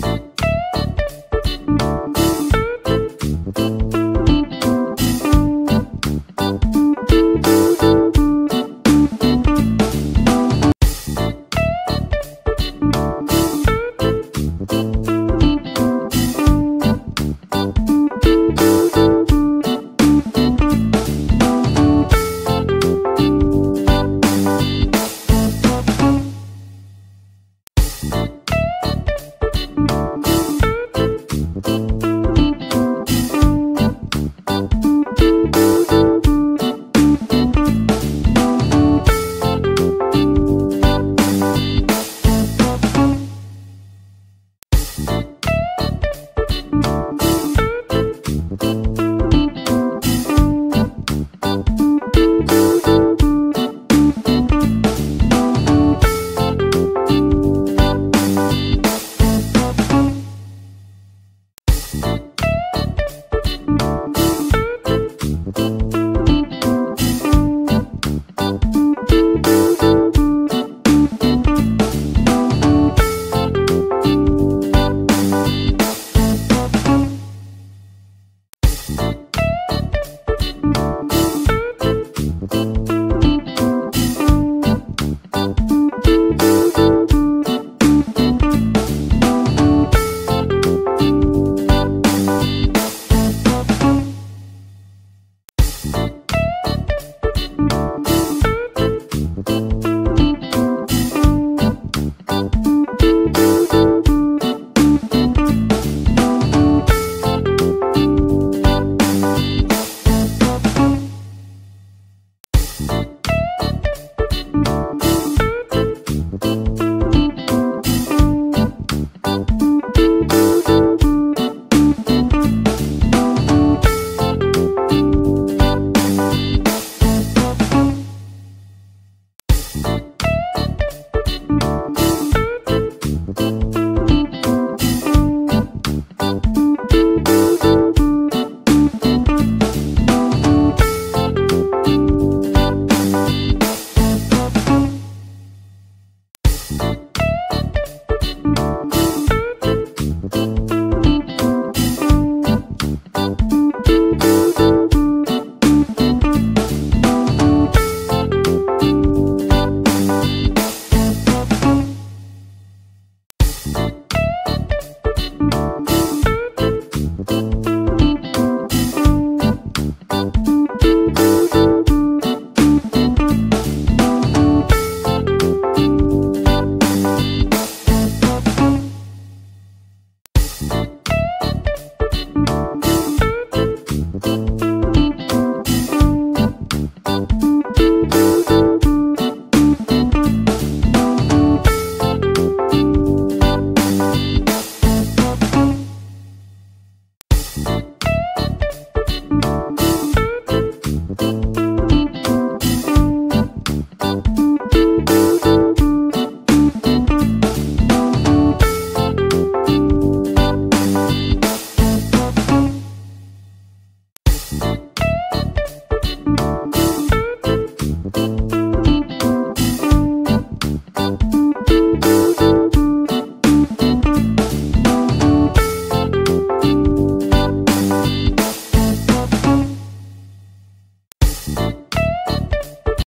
Peace.